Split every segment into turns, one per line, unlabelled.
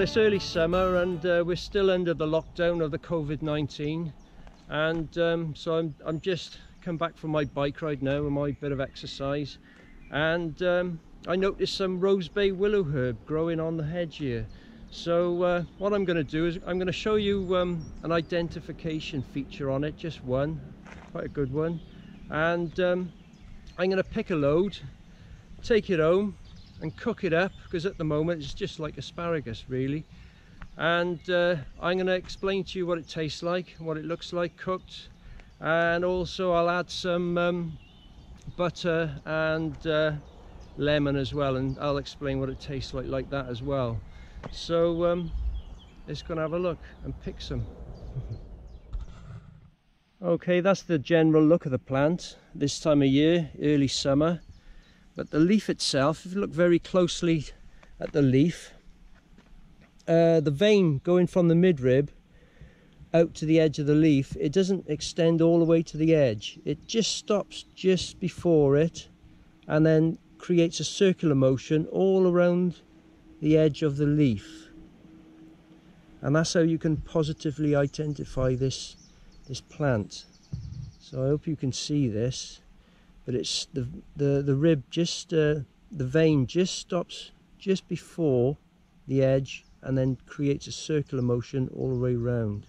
Well, it's early summer and uh, we're still under the lockdown of the COVID-19 and um, so I'm, I'm just come back from my bike ride now and my bit of exercise and um, I noticed some rose bay willow herb growing on the hedge here. So uh, what I'm going to do is I'm going to show you um, an identification feature on it, just one, quite a good one. And um, I'm going to pick a load, take it home and cook it up because at the moment it's just like asparagus really. And uh, I'm going to explain to you what it tastes like what it looks like cooked and also I'll add some um, butter and uh, lemon as well and I'll explain what it tastes like like that as well. So um, let's go and have a look and pick some. Okay that's the general look of the plant this time of year early summer but the leaf itself if you look very closely at the leaf uh, the vein going from the midrib out to the edge of the leaf it doesn't extend all the way to the edge. It just stops just before it and then creates a circular motion all around the edge of the leaf. And that's how you can positively identify this this plant. So I hope you can see this but it's the the the rib just uh, the vein just stops just before the edge and then creates a circular motion all the way around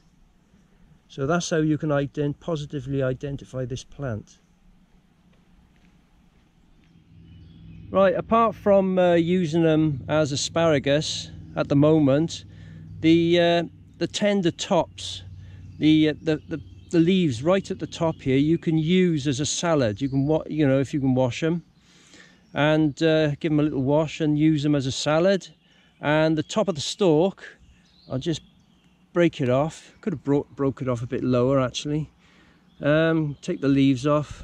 so that's how you can ident positively identify this plant. Right apart from uh, using them as asparagus at the moment the uh, the tender tops the, uh, the the the leaves right at the top here you can use as a salad. You can you know if you can wash them and uh, give them a little wash and use them as a salad. And the top of the stalk I'll just break it off. Could have broke broke it off a bit lower actually. Um, take the leaves off.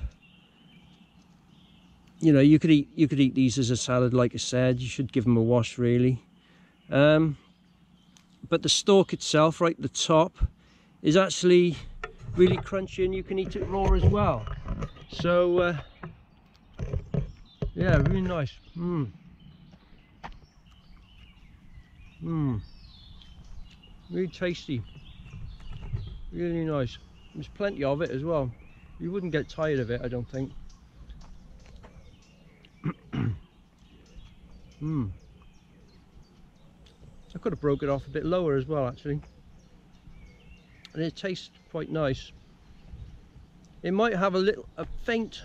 You know you could eat you could eat these as a salad like I said. You should give them a wash really. Um, but the stalk itself right at the top is actually really crunchy and you can eat it raw as well. So uh, yeah really nice. Mmm mmm really tasty. Really nice. There's plenty of it as well. You wouldn't get tired of it I don't think. Mmm I could have broke it off a bit lower as well actually and it tastes quite nice. It might have a little a faint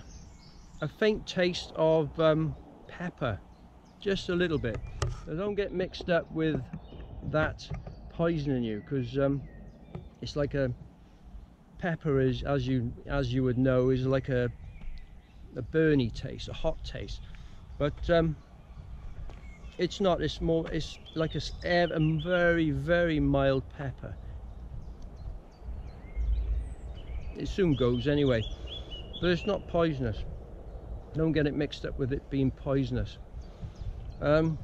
a faint taste of um, pepper just a little bit. So don't get mixed up with that poisoning you because um, it's like a pepper is as you as you would know is like a a burny taste a hot taste. But um, it's not it's more it's like a, a very very mild pepper it soon goes anyway. But it's not poisonous. Don't get it mixed up with it being poisonous. Um,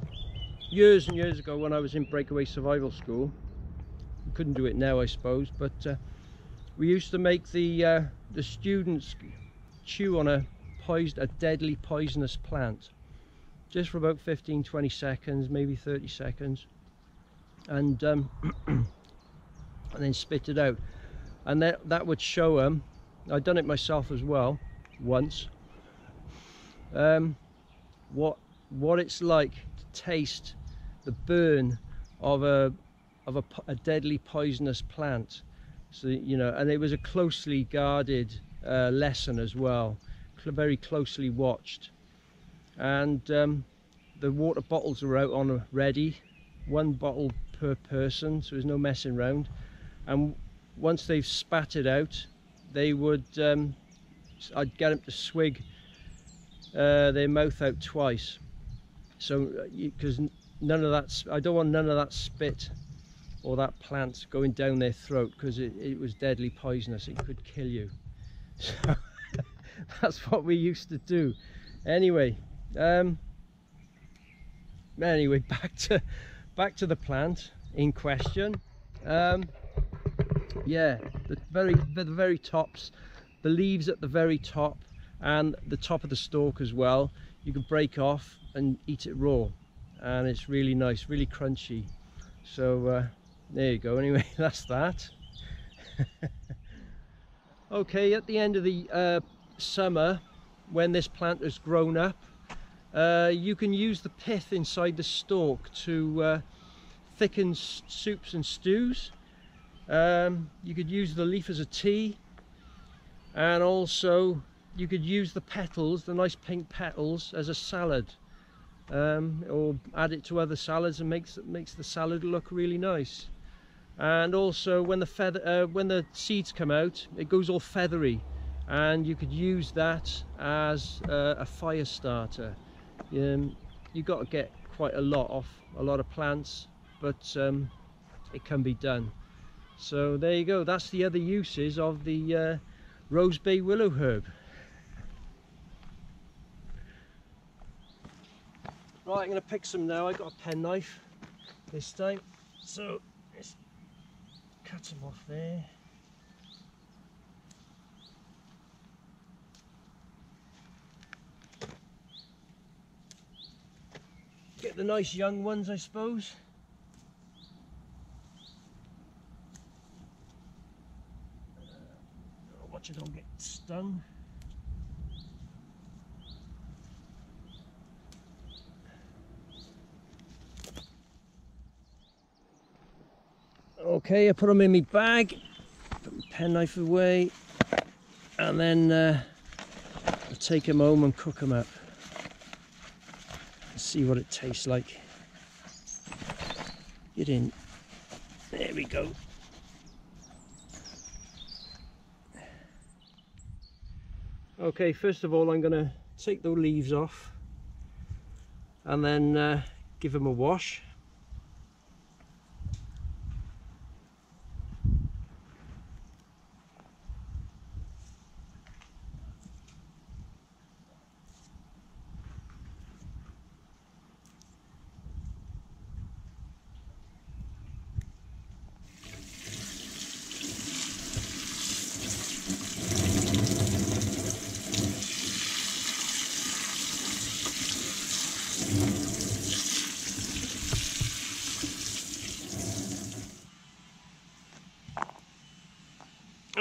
years and years ago when I was in breakaway survival school couldn't do it now I suppose but uh, we used to make the uh, the students chew on a poison a deadly poisonous plant just for about 15 20 seconds maybe 30 seconds and um, and then spit it out and that, that would show them I've done it myself as well once. Um, what what it's like to taste the burn of a of a, a, deadly poisonous plant. So you know and it was a closely guarded uh, lesson as well very closely watched. And um, the water bottles are out on ready one bottle per person so there's no messing around. And once they've spat it out they would um, I'd get them to swig uh, their mouth out twice. So because uh, none of that I don't want none of that spit or that plant going down their throat because it, it, was deadly poisonous. It could kill you. So that's what we used to do. Anyway um, anyway back to back to the plant in question. Um, yeah the very the very tops the leaves at the very top and the top of the stalk as well you can break off and eat it raw and it's really nice really crunchy So uh, there you go. Anyway, that's that. okay, at the end of the uh, summer, when this plant has grown up, uh, you can use the pith inside the stalk to uh, thicken soups and stews. Um, you could use the leaf as a tea and also you could use the petals, the nice pink petals, as a salad um, or add it to other salads and makes makes the salad look really nice. And also when the feather uh, when the seeds come out, it goes all feathery, and you could use that as uh, a fire starter. Um, you got to get quite a lot off a lot of plants, but um, it can be done. So there you go. That's the other uses of the uh, rose bay willow herb. Right, I'm going to pick some now. I've got a penknife this time, so let's cut them off there. Get the nice young ones, I suppose. Uh, don't get stung. Okay, I put them in my bag, put my penknife away, and then uh, I'll take them home and cook them up. And see what it tastes like. Get in. There we go. Okay, first of all I'm going to take the leaves off and then uh, give them a wash.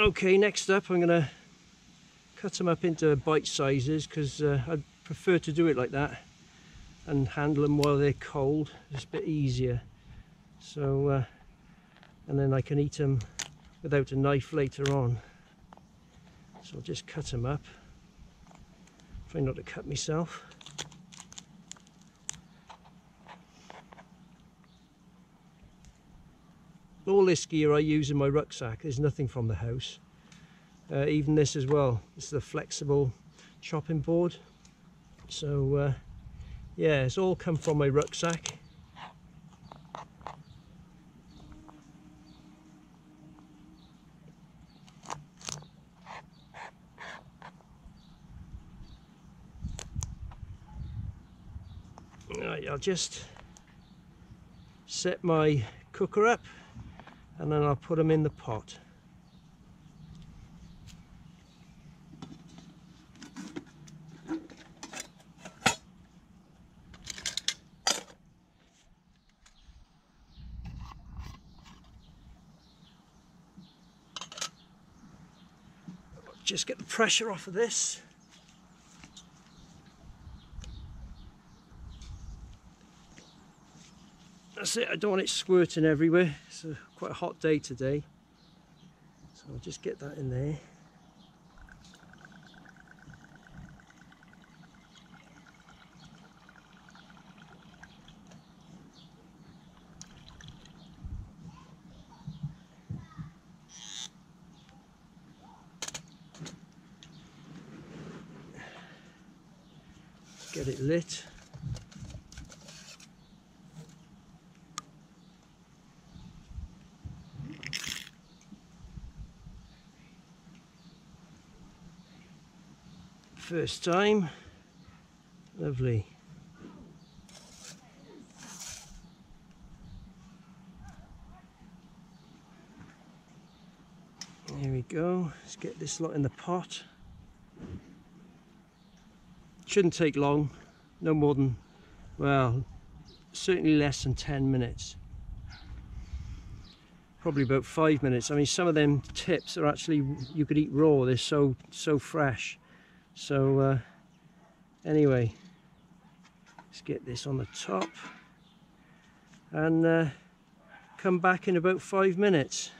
Okay, next up I'm going to cut them up into bite sizes because uh, I prefer to do it like that and handle them while they're cold. It's a bit easier. So, uh, and then I can eat them without a knife later on. So I'll just cut them up. Try not to cut myself. All this gear I use in my rucksack there's nothing from the house. Uh, even this as well this is a flexible chopping board. So uh, yeah it's all come from my rucksack. Right, I'll just set my cooker up and then I'll put them in the pot. Just get the pressure off of this. That's it I don't want it squirting everywhere. It's a, quite a hot day today. So I'll just get that in there. Get it lit first time. Lovely. There we go. Let's get this lot in the pot. Shouldn't take long. No more than, well, certainly less than 10 minutes. probably about five minutes. I mean, some of them tips are actually you could eat raw. They're so so fresh. So uh, anyway, let's get this on the top and uh, come back in about five minutes.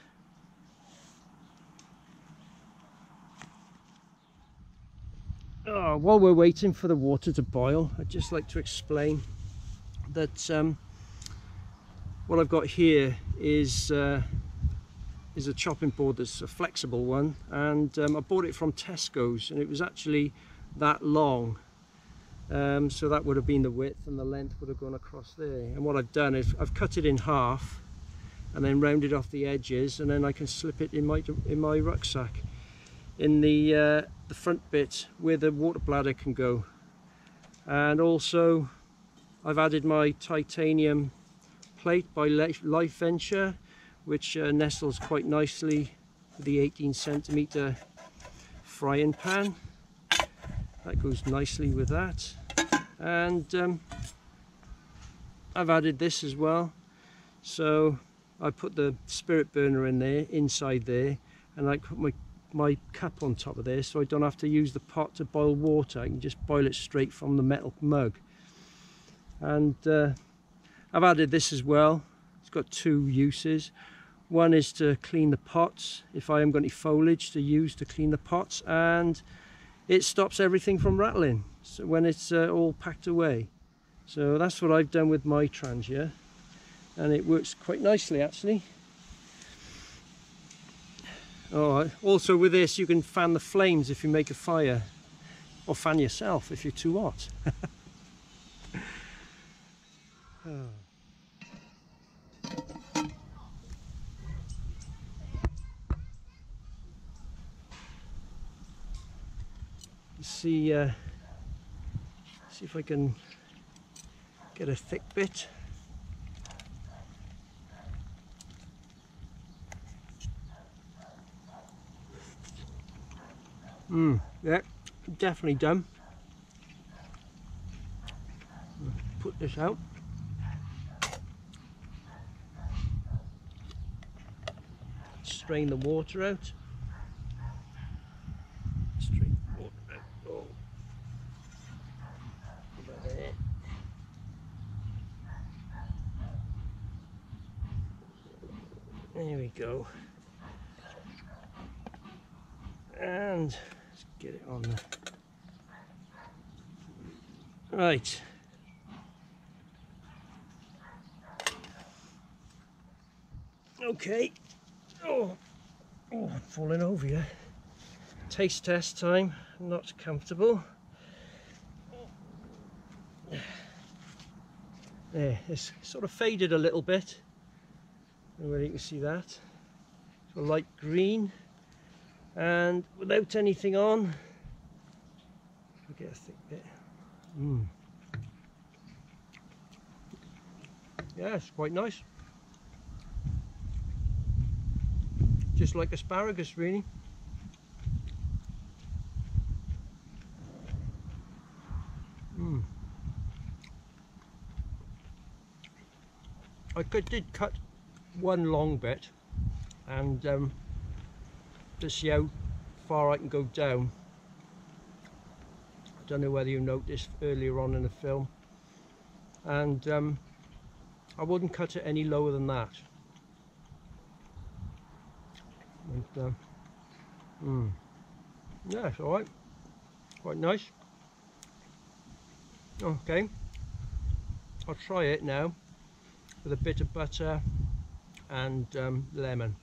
Oh, while we're waiting for the water to boil, I'd just like to explain that um, what I've got here is uh, is a chopping board that's a flexible one and um, I bought it from Tesco's and it was actually that long. Um, so that would have been the width and the length would have gone across there. And what I've done is I've cut it in half and then rounded off the edges and then I can slip it in my in my rucksack in the uh, the front bit where the water bladder can go. And also I've added my titanium plate by Life Venture which uh, nestles quite nicely with the 18 centimeter frying pan. That goes nicely with that. And um, I've added this as well. So I put the spirit burner in there inside there and I put my my cup on top of there so I don't have to use the pot to boil water. I can just boil it straight from the metal mug. And uh, I've added this as well it's got two uses. One is to clean the pots if I am going to foliage to use to clean the pots and it stops everything from rattling so when it's uh, all packed away. So that's what I've done with my trangia and it works quite nicely actually. Oh, also with this you can fan the flames if you make a fire or fan yourself if you're too hot. Oh. See uh, see if I can get a thick bit Hmm, yeah, definitely done. Put this out. Strain the water out. There we go. And get it on the right. Okay. Oh, oh, I'm falling over here. Taste test time. Not comfortable. There, it's sort of faded a little bit whether you can see that light green. And without anything on I get a thick bit. Mm. yeah it's quite nice. Just like asparagus really. Mm. I did cut one long bit and um, to see how far I can go down. I don't know whether you noticed earlier on in the film and um, I wouldn't cut it any lower than that. And, uh, mm, yeah, it's alright, quite nice. Okay, I'll try it now with a bit of butter and um, lemon.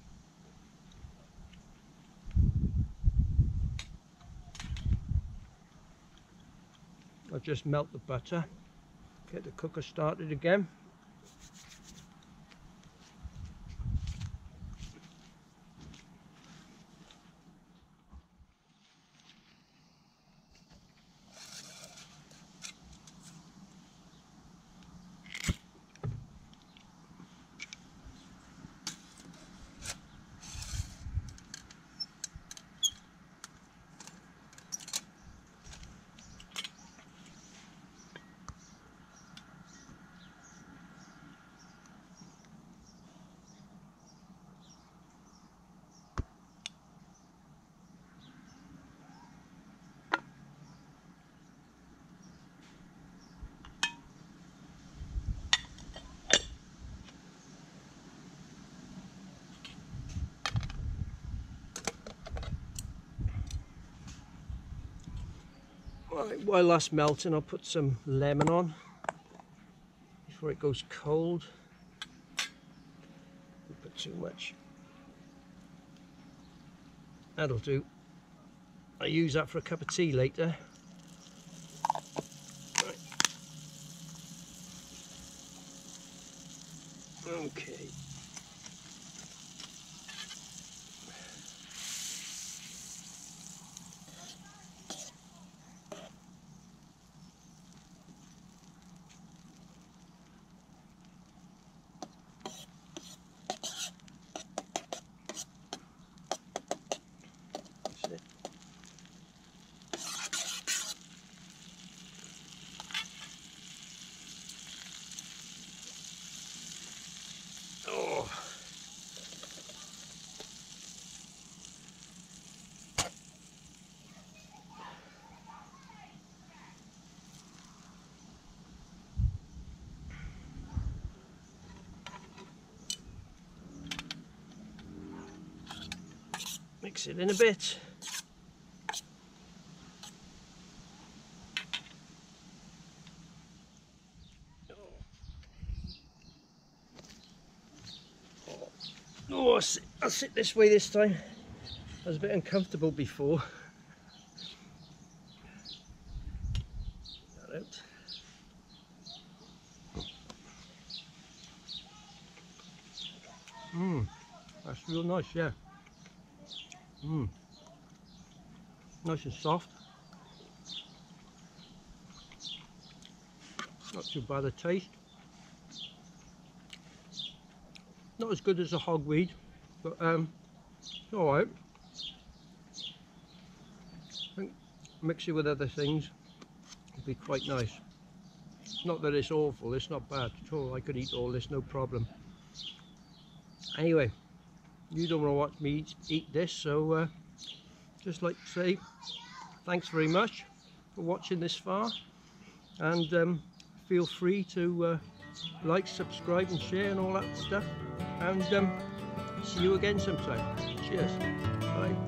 I'll just melt the butter, get the cooker started again. Right, while that's melting, I'll put some lemon on before it goes cold. Don't put too much. That'll do. I use that for a cup of tea later. Right. Okay. That's it. Oh. Mix it in a bit. Oh, I'll sit, I'll sit this way this time. I was a bit uncomfortable before. That out. Mmm, that's real nice, yeah. Mmm. Nice and soft. Not too bad a taste. Not as good as a hogweed, but um, it's alright. I think mix it with other things would be quite nice. Not that it's awful, it's not bad at all. I could eat all this, no problem. Anyway, you don't want to watch me eat, this, so uh, just like to say thanks very much for watching this far, and um, feel free to uh, like, subscribe, and share, and all that stuff. And um, see you again sometime. Cheers. Bye.